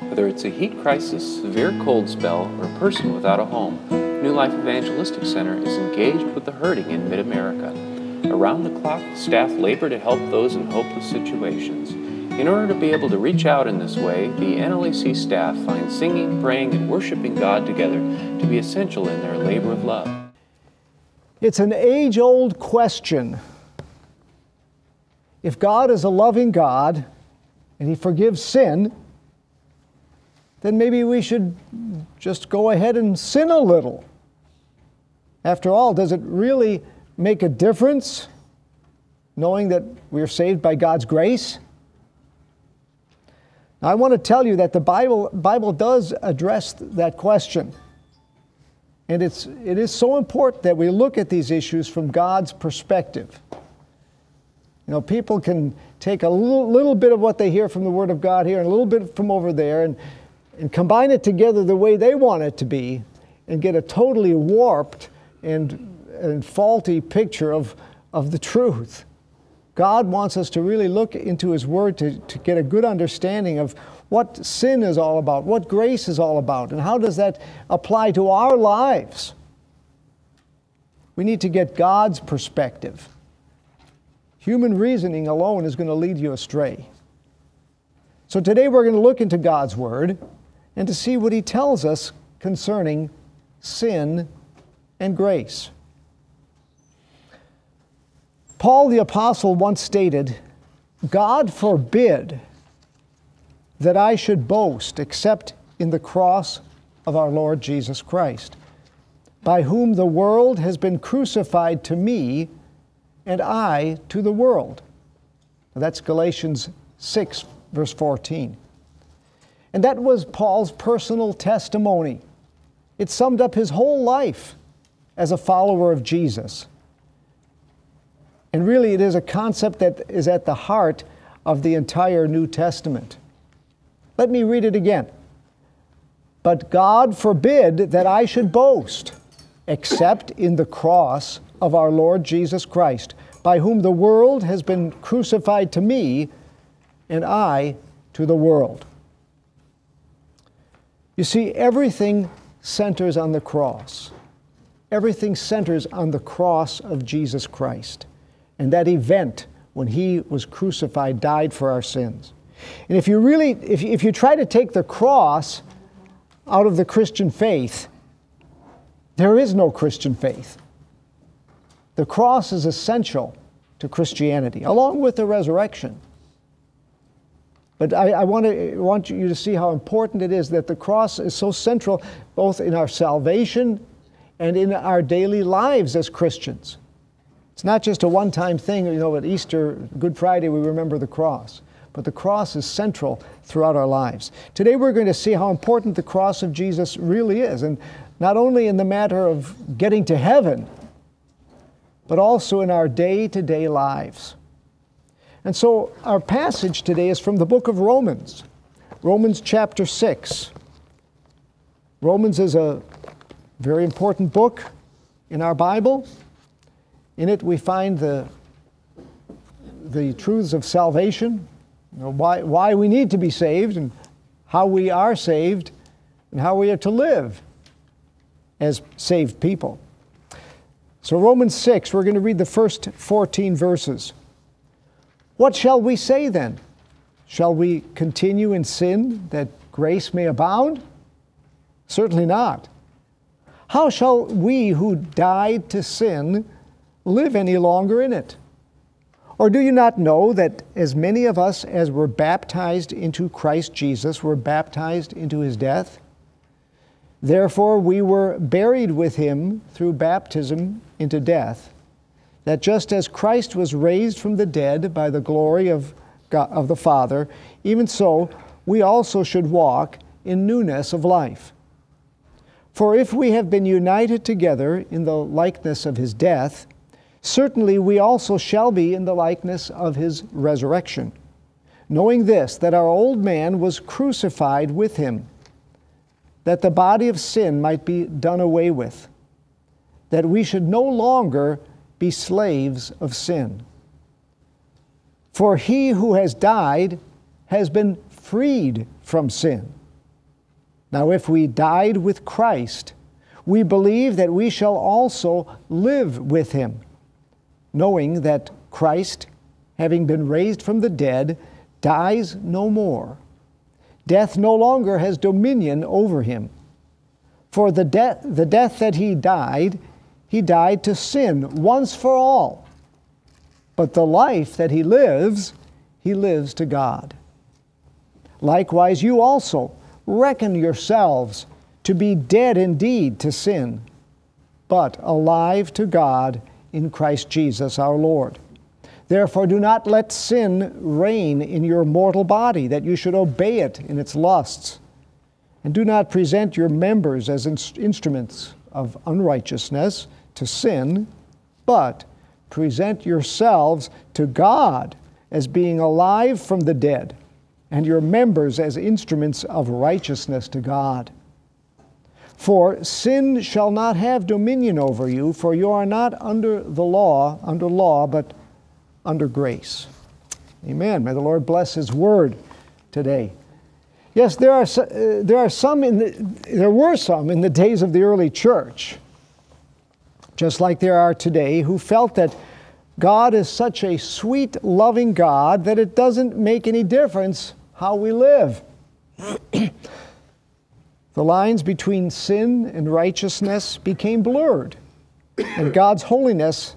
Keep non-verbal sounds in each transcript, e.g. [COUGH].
Whether it's a heat crisis, severe cold spell, or a person without a home, New Life Evangelistic Center is engaged with the hurting in mid America. Around the clock, staff labor to help those in hopeless situations. In order to be able to reach out in this way, the NLEC staff find singing, praying, and worshiping God together to be essential in their labor of love. It's an age old question. If God is a loving God and He forgives sin, then maybe we should just go ahead and sin a little. After all, does it really make a difference knowing that we are saved by God's grace? Now, I want to tell you that the Bible, Bible does address that question. And it's, it is so important that we look at these issues from God's perspective. You know, people can take a little, little bit of what they hear from the Word of God here and a little bit from over there and, and combine it together the way they want it to be and get a totally warped and, and faulty picture of, of the truth. God wants us to really look into His Word to, to get a good understanding of what sin is all about, what grace is all about, and how does that apply to our lives. We need to get God's perspective. Human reasoning alone is going to lead you astray. So today we're going to look into God's Word and to see what He tells us concerning sin and grace. Paul the Apostle once stated, God forbid that I should boast except in the cross of our Lord Jesus Christ, by whom the world has been crucified to me and I to the world. That's Galatians 6, verse 14. And that was Paul's personal testimony. It summed up his whole life as a follower of Jesus. And really, it is a concept that is at the heart of the entire New Testament. Let me read it again. But God forbid that I should boast, except in the cross of our Lord Jesus Christ, by whom the world has been crucified to me, and I to the world. You see, everything centers on the cross. Everything centers on the cross of Jesus Christ and that event when he was crucified, died for our sins. And if you really, if, if you try to take the cross out of the Christian faith, there is no Christian faith. The cross is essential to Christianity, along with the resurrection. But I, I want, to, want you to see how important it is that the cross is so central both in our salvation and in our daily lives as Christians. It's not just a one time thing, you know, at Easter, Good Friday, we remember the cross but the cross is central throughout our lives. Today we're going to see how important the cross of Jesus really is, and not only in the matter of getting to heaven, but also in our day to day lives. And so our passage today is from the book of Romans, Romans chapter 6. Romans is a very important book in our Bible. In it, we find the, the truths of salvation, you know, why, why we need to be saved and how we are saved and how we are to live as saved people. So, Romans 6, we're going to read the first 14 verses. What shall we say then? Shall we continue in sin that grace may abound? Certainly not. How shall we who died to sin live any longer in it? Or do you not know that as many of us as were baptized into Christ Jesus were baptized into his death? Therefore, we were buried with him through baptism into death, that just as Christ was raised from the dead by the glory of, God, of the Father, even so we also should walk in newness of life. For if we have been united together in the likeness of his death, certainly we also shall be in the likeness of his resurrection. Knowing this, that our old man was crucified with him, that the body of sin might be done away with, that we should no longer be slaves of sin. For he who has died has been freed from sin. Now, if we died with Christ, we believe that we shall also live with him, knowing that Christ, having been raised from the dead, dies no more. Death no longer has dominion over him. For the, de- the death that he died, he died to sin once for all. But the life that he lives, he lives to God. Likewise, you also reckon yourselves to be dead indeed to sin, but alive to God in Christ Jesus our Lord. Therefore, do not let sin reign in your mortal body, that you should obey it in its lusts. And do not present your members as in- instruments of unrighteousness to sin, but present yourselves to God as being alive from the dead, and your members as instruments of righteousness to God. For sin shall not have dominion over you, for you are not under the law, under law, but under grace. Amen. May the Lord bless His word today. Yes, there are, uh, there are some in the, there were some in the days of the early church, just like there are today, who felt that God is such a sweet, loving God that it doesn't make any difference how we live. [CLEARS THROAT] the lines between sin and righteousness became blurred, and God's holiness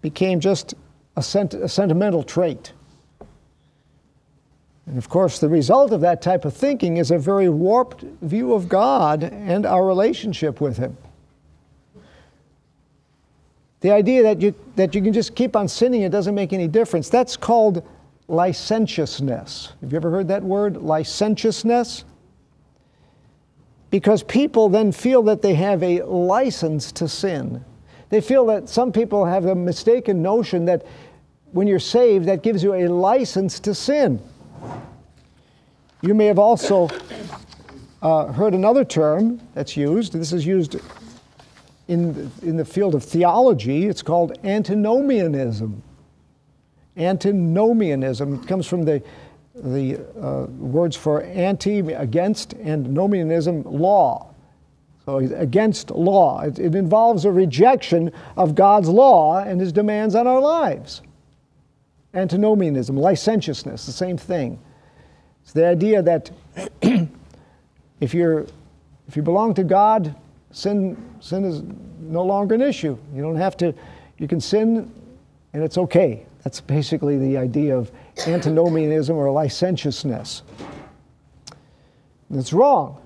became just a, sent- a sentimental trait. And of course, the result of that type of thinking is a very warped view of God and our relationship with Him. The idea that you, that you can just keep on sinning, it doesn't make any difference, that's called licentiousness. Have you ever heard that word, licentiousness? Because people then feel that they have a license to sin. They feel that some people have a mistaken notion that when you're saved, that gives you a license to sin. You may have also uh, heard another term that's used. This is used in the, in the field of theology. It's called antinomianism. Antinomianism comes from the, the uh, words for anti, against, and nomianism, law. So against law. It, it involves a rejection of God's law and his demands on our lives antinomianism, licentiousness, the same thing. It's the idea that [CLEARS THROAT] if you're if you belong to God, sin sin is no longer an issue. You don't have to you can sin and it's okay. That's basically the idea of antinomianism or licentiousness. It's wrong.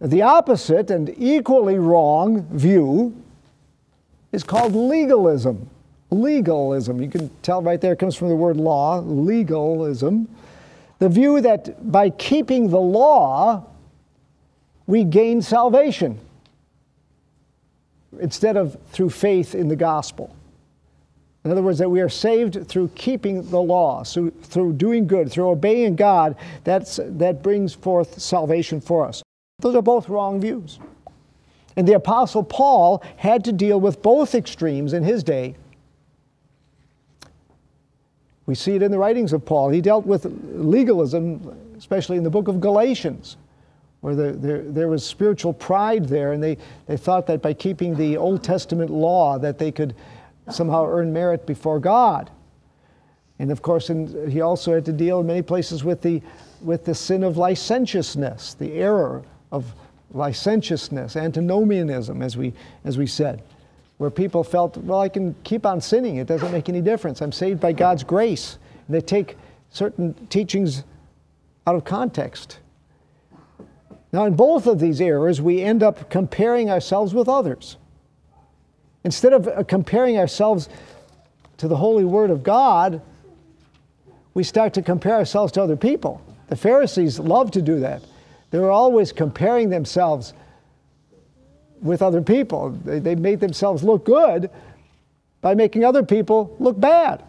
The opposite and equally wrong view is called legalism legalism. You can tell right there it comes from the word law, legalism. The view that by keeping the law, we gain salvation instead of through faith in the gospel. In other words, that we are saved through keeping the law, so through doing good, through obeying God, that's, that brings forth salvation for us. Those are both wrong views. And the Apostle Paul had to deal with both extremes in his day we see it in the writings of Paul. He dealt with legalism, especially in the book of Galatians, where there, there, there was spiritual pride there, and they, they thought that by keeping the Old Testament law that they could somehow earn merit before God. And of course, in, he also had to deal in many places with the, with the sin of licentiousness, the error of licentiousness, antinomianism, as we, as we said where people felt, well, I can keep on sinning. It doesn't make any difference. I'm saved by God's grace. And they take certain teachings out of context. Now, in both of these errors, we end up comparing ourselves with others. Instead of uh, comparing ourselves to the holy word of God, we start to compare ourselves to other people. The Pharisees loved to do that. They were always comparing themselves with other people. They, they made themselves look good by making other people look bad.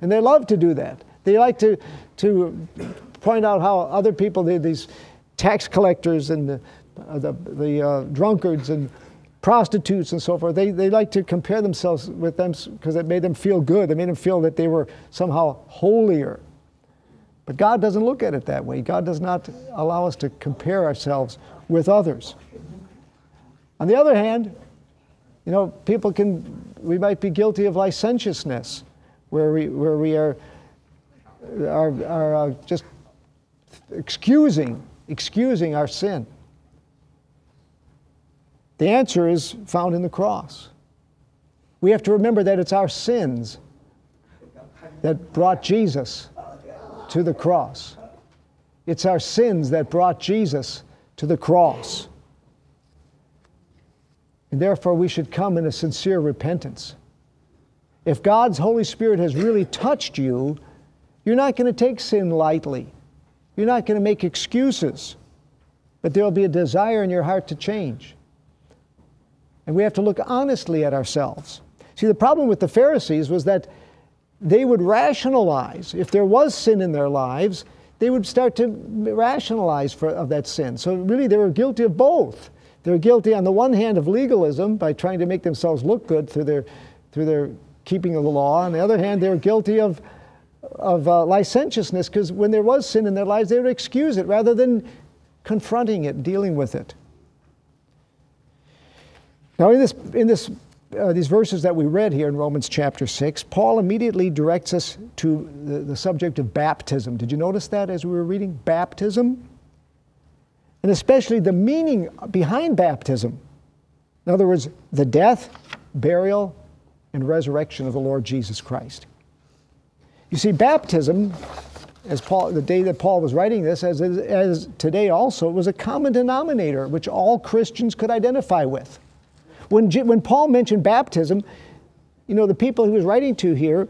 And they love to do that. They like to, to point out how other people, these tax collectors and the, the, the uh, drunkards and prostitutes and so forth, they, they like to compare themselves with them because it made them feel good. It made them feel that they were somehow holier. But God doesn't look at it that way. God does not allow us to compare ourselves with others. On the other hand, you know, people can, we might be guilty of licentiousness, where we, where we are, are, are uh, just excusing, excusing our sin. The answer is found in the cross. We have to remember that it's our sins that brought Jesus to the cross. It's our sins that brought Jesus to the cross. And therefore, we should come in a sincere repentance. If God's Holy Spirit has really touched you, you're not going to take sin lightly. You're not going to make excuses. But there will be a desire in your heart to change. And we have to look honestly at ourselves. See, the problem with the Pharisees was that they would rationalize. If there was sin in their lives, they would start to rationalize for, of that sin. So, really, they were guilty of both. They're guilty, on the one hand, of legalism by trying to make themselves look good through their, through their keeping of the law. On the other hand, they were guilty of, of uh, licentiousness because when there was sin in their lives, they would excuse it rather than confronting it, dealing with it. Now, in this, in this uh, these verses that we read here in Romans chapter 6, Paul immediately directs us to the, the subject of baptism. Did you notice that as we were reading? Baptism. And especially the meaning behind baptism. In other words, the death, burial, and resurrection of the Lord Jesus Christ. You see, baptism, as Paul, the day that Paul was writing this, as, as today also, was a common denominator which all Christians could identify with. When, when Paul mentioned baptism, you know, the people he was writing to here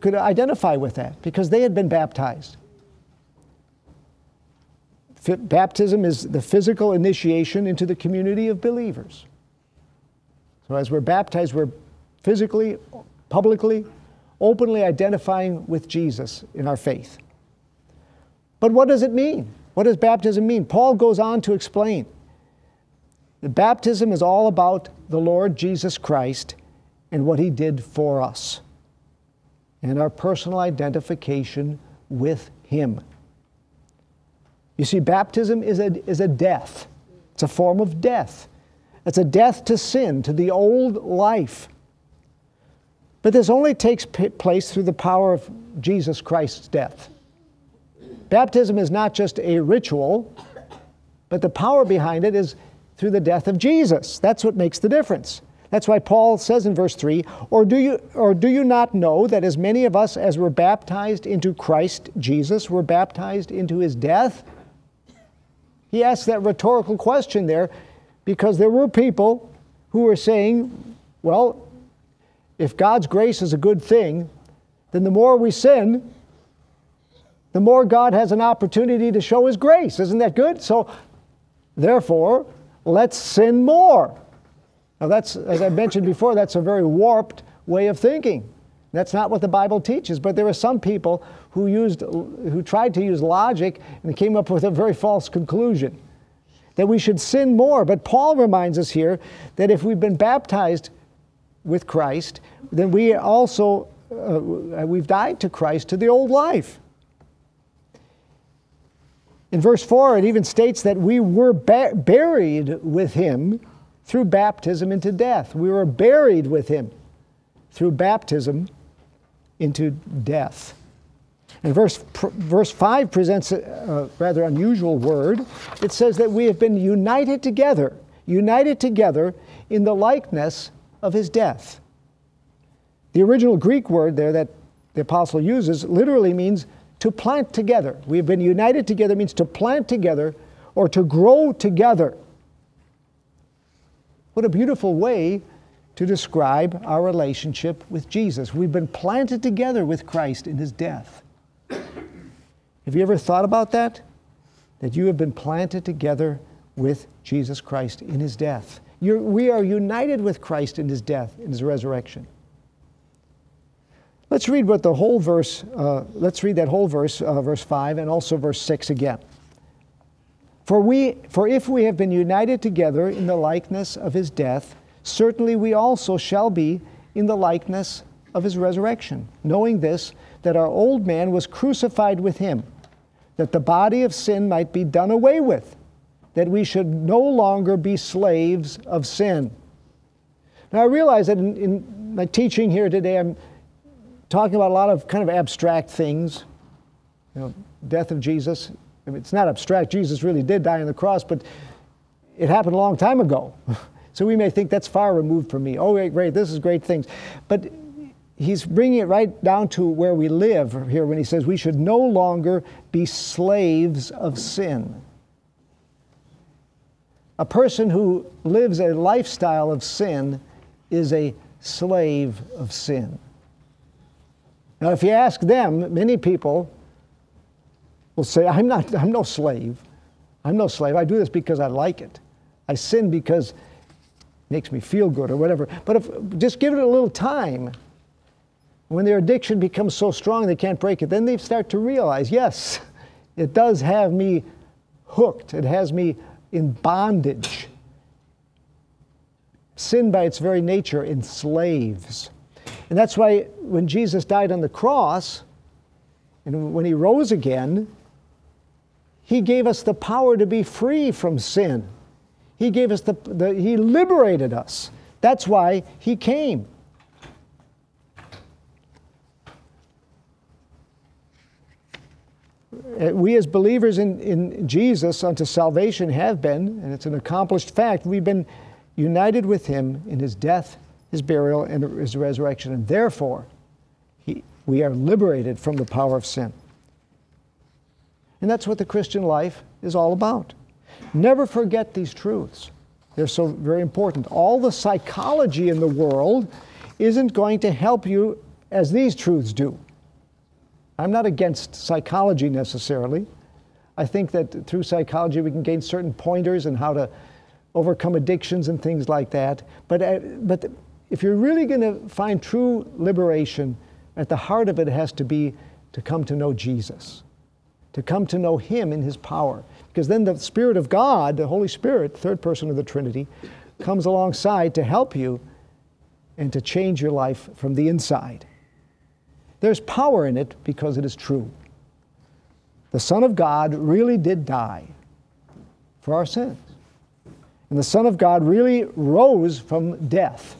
could identify with that because they had been baptized. Baptism is the physical initiation into the community of believers. So as we're baptized, we're physically, publicly, openly identifying with Jesus in our faith. But what does it mean? What does baptism mean? Paul goes on to explain. The baptism is all about the Lord Jesus Christ and what he did for us and our personal identification with him. You see, baptism is a, is a death. It's a form of death. It's a death to sin, to the old life. But this only takes place through the power of Jesus Christ's death. Baptism is not just a ritual, but the power behind it is through the death of Jesus. That's what makes the difference. That's why Paul says in verse 3 or do, you, or do you not know that as many of us as were baptized into Christ Jesus were baptized into his death? He asks that rhetorical question there because there were people who were saying, well, if God's grace is a good thing, then the more we sin, the more God has an opportunity to show his grace. Isn't that good? So, therefore, let's sin more. Now, that's, as I mentioned before, that's a very warped way of thinking. That's not what the Bible teaches, but there are some people who, used, who tried to use logic and came up with a very false conclusion that we should sin more. But Paul reminds us here that if we've been baptized with Christ, then we also uh, we've died to Christ to the old life. In verse 4, it even states that we were ba- buried with him through baptism into death. We were buried with him through baptism into death. And verse, pr- verse 5 presents a, a rather unusual word. It says that we have been united together, united together in the likeness of his death. The original Greek word there that the apostle uses literally means to plant together. We have been united together means to plant together or to grow together. What a beautiful way to describe our relationship with Jesus. We've been planted together with Christ in his death. Have you ever thought about that? That you have been planted together with Jesus Christ in his death. You're, we are united with Christ in his death, in his resurrection. Let's read what the whole verse, uh, let's read that whole verse, uh, verse 5, and also verse 6 again. For, we, for if we have been united together in the likeness of his death, certainly we also shall be in the likeness of his resurrection, knowing this, that our old man was crucified with him, that the body of sin might be done away with, that we should no longer be slaves of sin. Now, I realize that in, in my teaching here today, I'm talking about a lot of kind of abstract things. You know, death of Jesus. I mean, it's not abstract. Jesus really did die on the cross, but it happened a long time ago. [LAUGHS] so we may think that's far removed from me. Oh, great, great, this is great things. But he's bringing it right down to where we live here when he says we should no longer be slaves of sin. A person who lives a lifestyle of sin is a slave of sin. Now, if you ask them, many people will say, I'm, not, I'm no slave. I'm no slave. I do this because I like it. I sin because it makes me feel good or whatever. But if just give it a little time, when their addiction becomes so strong they can't break it, then they start to realize, yes, [LAUGHS] it does have me hooked. It has me in bondage. Sin, by its very nature, enslaves. And that's why when Jesus died on the cross, and when he rose again, he gave us the power to be free from sin. He gave us the, the he liberated us. That's why he came. Uh, we as believers in, in Jesus unto salvation have been, and it's an accomplished fact, we've been united with him in his death, his burial, and his resurrection. And therefore, he, we are liberated from the power of sin. And that's what the Christian life is all about. Never forget these truths. They're so very important. All the psychology in the world isn't going to help you as these truths do. I'm not against psychology necessarily. I think that through psychology we can gain certain pointers and how to overcome addictions and things like that. But, uh, but if you're really going to find true liberation, at the heart of it has to be to come to know Jesus to come to know Him in His power. Because then the Spirit of God, the Holy Spirit, third person of the Trinity, comes alongside to help you and to change your life from the inside. There's power in it because it is true. The Son of God really did die for our sins. And the Son of God really rose from death.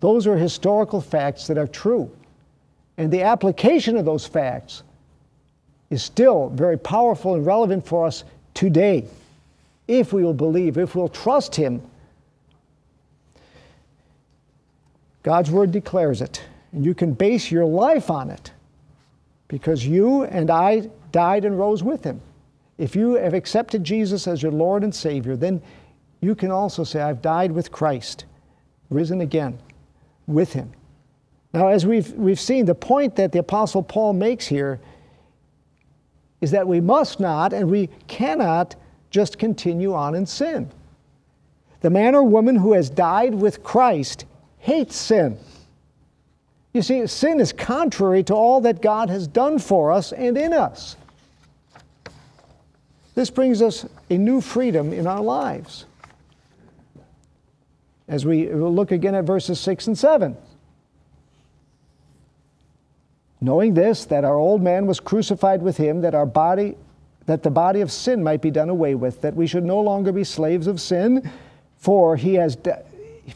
Those are historical facts that are true. And the application of those facts is still very powerful and relevant for us today if we will believe, if we'll trust Him. God's Word declares it, and you can base your life on it because you and I died and rose with Him. If you have accepted Jesus as your Lord and Savior, then you can also say, I've died with Christ, risen again with Him. Now, as we've, we've seen, the point that the Apostle Paul makes here is that we must not and we cannot just continue on in sin. The man or woman who has died with Christ hates sin. You see, sin is contrary to all that God has done for us and in us. This brings us a new freedom in our lives. As we look again at verses 6 and 7 knowing this that our old man was crucified with him that our body that the body of sin might be done away with that we should no longer be slaves of sin for he has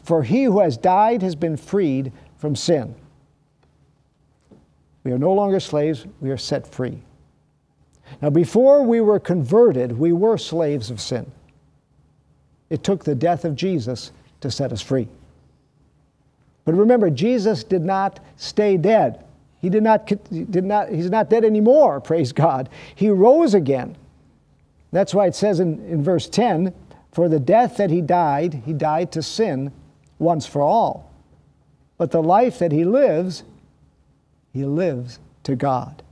for he who has died has been freed from sin we are no longer slaves we are set free now before we were converted we were slaves of sin it took the death of Jesus to set us free but remember Jesus did not stay dead he did not, did not, he's not dead anymore, praise God. He rose again. That's why it says in, in verse 10 For the death that he died, he died to sin once for all. But the life that he lives, he lives to God.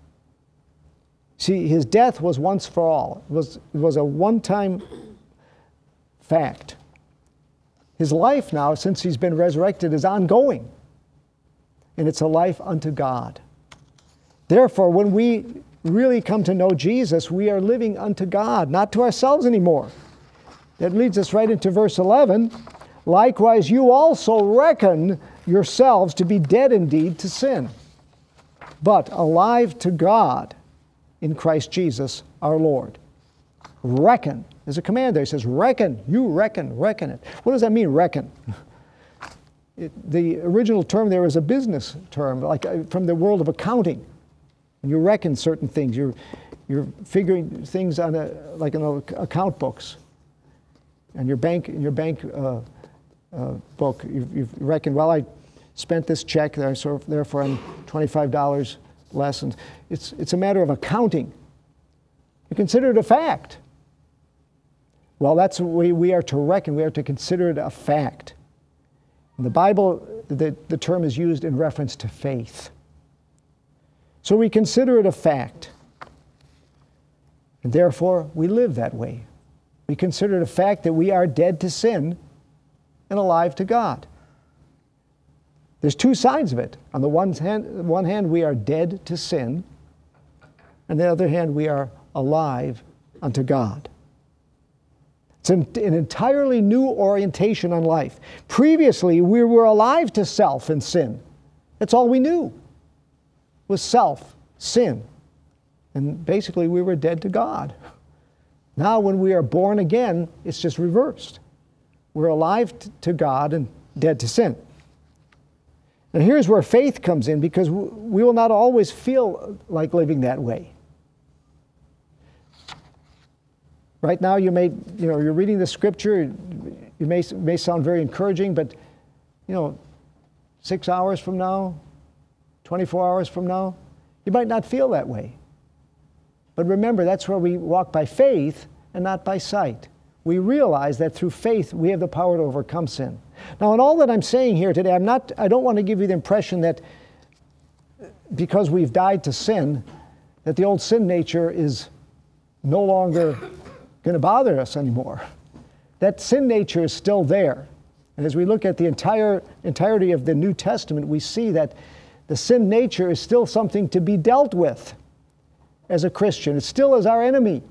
See, his death was once for all, it was, it was a one time fact. His life now, since he's been resurrected, is ongoing and it's a life unto God. Therefore, when we really come to know Jesus, we are living unto God, not to ourselves anymore. That leads us right into verse 11. Likewise, you also reckon yourselves to be dead indeed to sin, but alive to God in Christ Jesus our Lord. Reckon. There's a command there. He says, reckon. You reckon. Reckon it. What does that mean, reckon? [LAUGHS] It, the original term there is a business term, like uh, from the world of accounting. When you reckon certain things, you're, you're figuring things on a, like in the account books. And your bank, your bank uh, uh, book, you've, you've reckoned, well, I spent this check, therefore I'm $25 less. And it's, it's a matter of accounting. You consider it a fact. Well, that's we, we are to reckon. We are to consider it a fact. In the Bible, the, the term is used in reference to faith. So we consider it a fact. And therefore, we live that way. We consider it a fact that we are dead to sin and alive to God. There's two sides of it. On the one hand, one hand, we are dead to sin. On the other hand, we are alive unto God. It's an, an, entirely new orientation on life. Previously, we were alive to self and sin. That's all we knew was self, sin. And basically, we were dead to God. Now, when we are born again, it's just reversed. We're alive to God and dead to sin. And here's where faith comes in because we will not always feel like living that way. Right now, you may, you know, you're reading the scripture, it may, may sound very encouraging, but, you know, six hours from now, 24 hours from now, you might not feel that way. But remember, that's where we walk by faith and not by sight. We realize that through faith we have the power to overcome sin. Now, in all that I'm saying here today, I'm not, I don't want to give you the impression that because we've died to sin, that the old sin nature is no longer going to bother us anymore. That sin nature is still there. And as we look at the entire entirety of the New Testament, we see that the sin nature is still something to be dealt with as a Christian. It still is our enemy.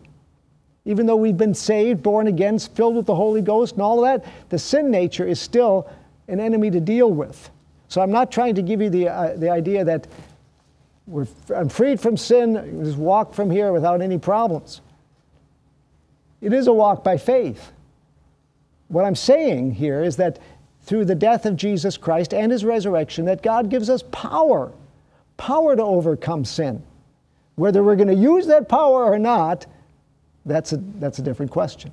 Even though we've been saved, born again, filled with the Holy Ghost, and all of that, the sin nature is still an enemy to deal with. So I'm not trying to give you the, uh, the idea that we're, I'm freed from sin, just walk from here without any problems. It is a walk by faith. What I'm saying here is that through the death of Jesus Christ and his resurrection, that God gives us power, power to overcome sin. Whether we're going to use that power or not, that's a, that's a different question.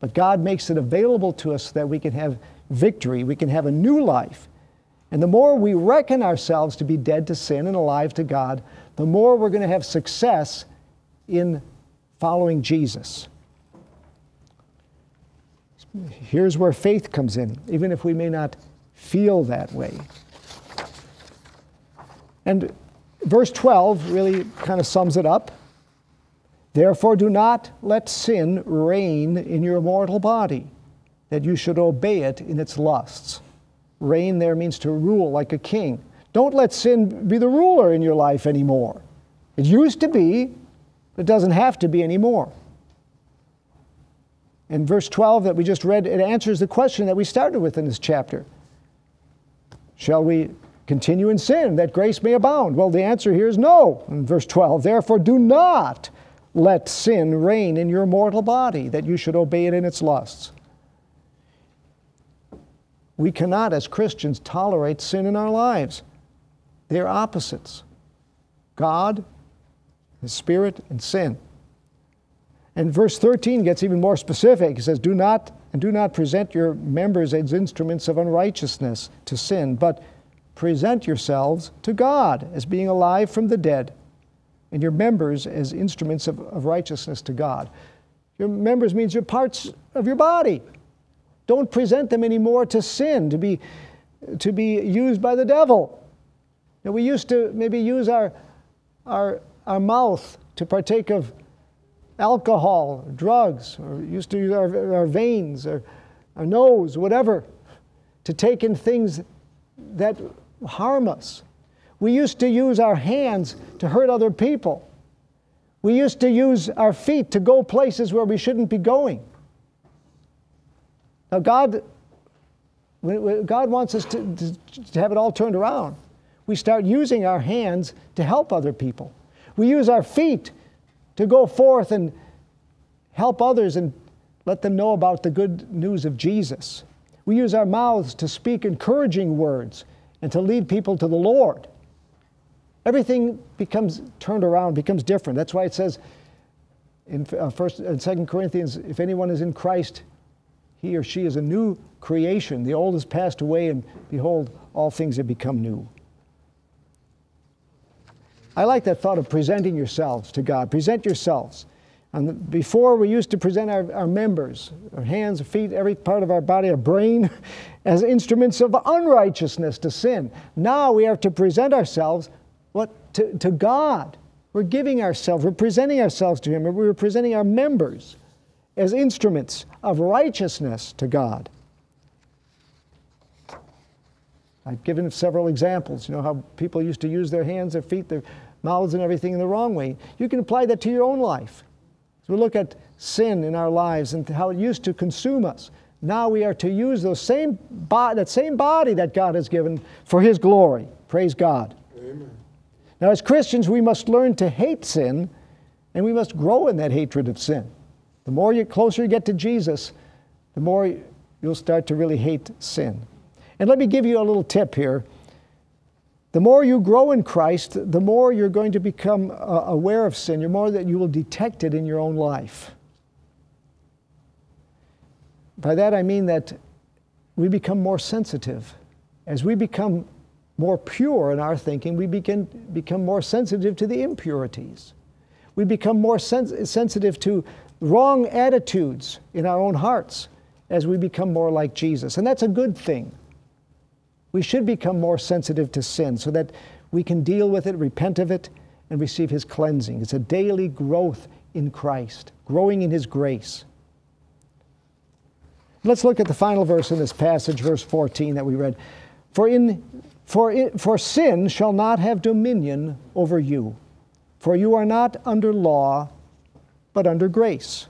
But God makes it available to us that we can have victory, we can have a new life. And the more we reckon ourselves to be dead to sin and alive to God, the more we're going to have success in following Jesus here's where faith comes in, even if we may not feel that way. And verse 12 really kind of sums it up. Therefore, do not let sin reign in your mortal body, that you should obey it in its lusts. Reign there means to rule like a king. Don't let sin be the ruler in your life anymore. It used to be, but it doesn't have to be anymore. In verse 12 that we just read, it answers the question that we started with in this chapter. Shall we continue in sin that grace may abound? Well, the answer here is no. In verse 12, therefore do not let sin reign in your mortal body, that you should obey it in its lusts. We cannot, as Christians, tolerate sin in our lives. They are opposites God, the Spirit, and sin. And verse 13 gets even more specific. It says, Do not and do not present your members as instruments of unrighteousness to sin, but present yourselves to God as being alive from the dead, and your members as instruments of, of righteousness to God. Your members means your parts of your body. Don't present them anymore to sin, to be, to be used by the devil. Now, we used to maybe use our, our, our mouth to partake of alcohol, drugs, or used to use our, our veins, or our nose, whatever, to take in things that harm us. We used to use our hands to hurt other people. We used to use our feet to go places where we shouldn't be going. Now, God, God wants us to, to, to have it all turned around. We start using our hands to help other people. We use our feet to go forth and help others and let them know about the good news of Jesus. We use our mouths to speak encouraging words and to lead people to the Lord. Everything becomes turned around, becomes different. That's why it says in uh, First and Second Corinthians, if anyone is in Christ, he or she is a new creation. The old has passed away, and behold, all things have become new. I like that thought of presenting yourselves to God. Present yourselves. And before we used to present our, our members, our hands, our feet, every part of our body, our brain, [LAUGHS] as instruments of unrighteousness to sin. Now we have to present ourselves what to, to God. We're giving ourselves, we're presenting ourselves to Him, we're presenting our members as instruments of righteousness to God. I've given several examples. You know how people used to use their hands, their feet, their mouths, and everything in the wrong way. You can apply that to your own life. As we look at sin in our lives and how it used to consume us, now we are to use those same bo- that same body that God has given for His glory. Praise God. Amen. Now, as Christians, we must learn to hate sin, and we must grow in that hatred of sin. The more you closer you get to Jesus, the more you'll start to really hate sin. And let me give you a little tip here. The more you grow in Christ, the more you're going to become uh, aware of sin, the more that you will detect it in your own life. By that I mean that we become more sensitive. As we become more pure in our thinking, we begin become more sensitive to the impurities. We become more sens- sensitive to wrong attitudes in our own hearts as we become more like Jesus. And that's a good thing. We should become more sensitive to sin so that we can deal with it, repent of it, and receive His cleansing. It's a daily growth in Christ, growing in His grace. Let's look at the final verse in this passage, verse 14 that we read. For, in, for, in, for sin shall not have dominion over you, for you are not under law, but under grace.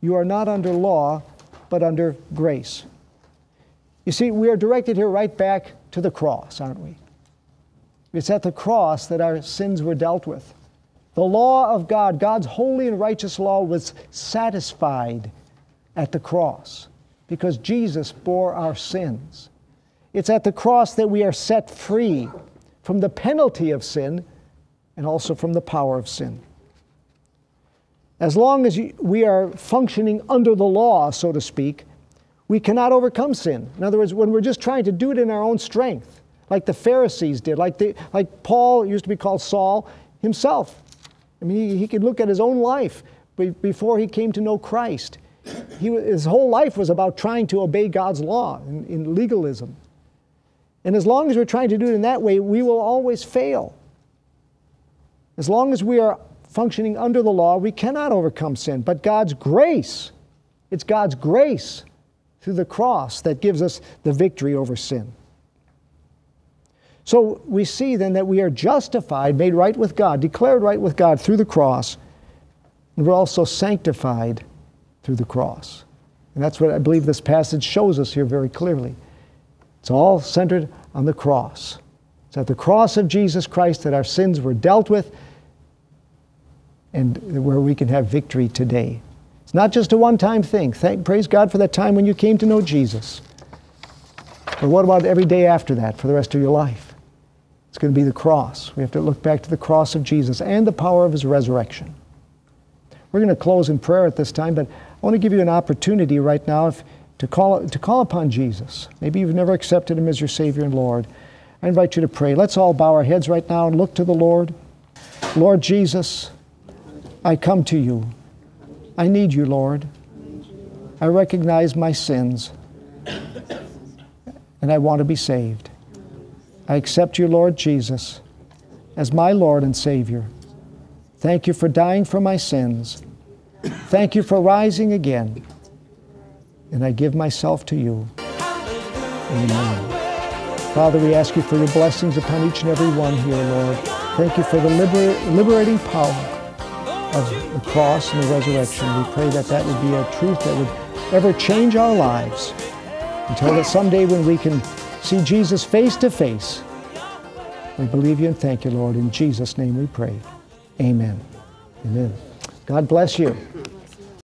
You are not under law, but under grace. You see, we are directed here right back to the cross, aren't we? It's at the cross that our sins were dealt with. The law of God, God's holy and righteous law, was satisfied at the cross because Jesus bore our sins. It's at the cross that we are set free from the penalty of sin and also from the power of sin. As long as we are functioning under the law, so to speak, we cannot overcome sin. In other words, when we're just trying to do it in our own strength, like the Pharisees did, like, the, like Paul used to be called Saul himself. I mean, he, he could look at his own life before he came to know Christ. He, his whole life was about trying to obey God's law in, in legalism. And as long as we're trying to do it in that way, we will always fail. As long as we are functioning under the law, we cannot overcome sin. But God's grace, it's God's grace through the cross that gives us the victory over sin. So we see then that we are justified, made right with God, declared right with God through the cross, and we're also sanctified through the cross. And that's what I believe this passage shows us here very clearly. It's all centered on the cross. It's at the cross of Jesus Christ that our sins were dealt with and where we can have victory today. It's not just a one time thing. Thank, praise God for that time when you came to know Jesus. But what about every day after that for the rest of your life? It's going to be the cross. We have to look back to the cross of Jesus and the power of his resurrection. We're going to close in prayer at this time, but I want to give you an opportunity right now if, to, call, to call upon Jesus. Maybe you've never accepted him as your Savior and Lord. I invite you to pray. Let's all bow our heads right now and look to the Lord. Lord Jesus, I come to you. I need you, Lord. I recognize my sins and I want to be saved. I accept you, Lord Jesus, as my Lord and Savior. Thank you for dying for my sins. Thank you for rising again. And I give myself to you. Amen. Father, we ask you for your blessings upon each and every one here, Lord. Thank you for the liber- liberating power of the cross and the resurrection. We pray that that would be a truth that would ever change our lives until that someday when we can see Jesus face to face. We believe you and thank you, Lord. In Jesus' name we pray. Amen. Amen. God bless you.